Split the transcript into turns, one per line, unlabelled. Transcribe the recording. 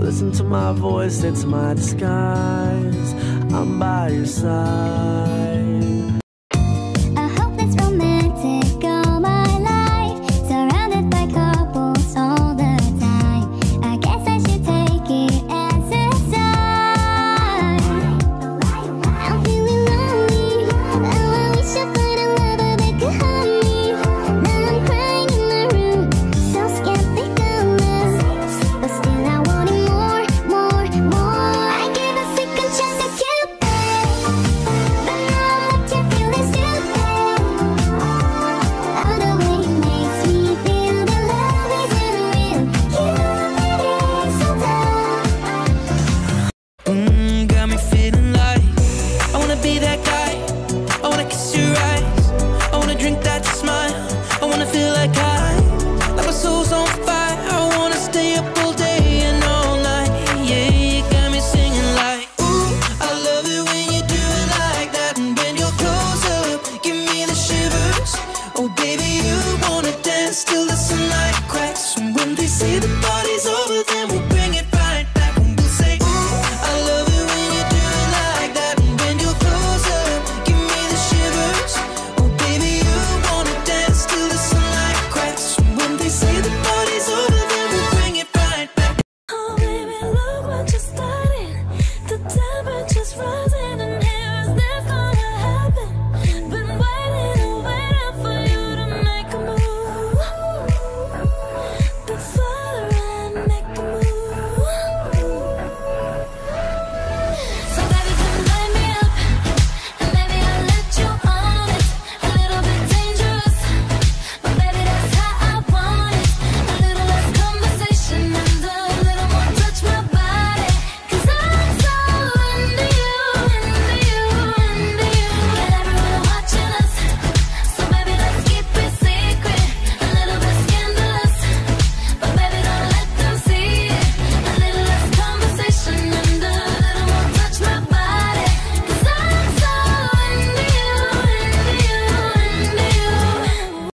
Listen to my voice, it's my disguise. I'm by your side.
Mm, got me feeling like I wanna be that guy. I wanna kiss your eyes. I wanna drink that smile. I wanna feel like I, like my soul's on fire. I wanna stay up all day and all night. Yeah, you got me singing like. Ooh, I love it when you do it like that. And when you're close up, give me the shivers. Oh, baby, you wanna dance till the sunlight cracks. And when they say the party's over, then we.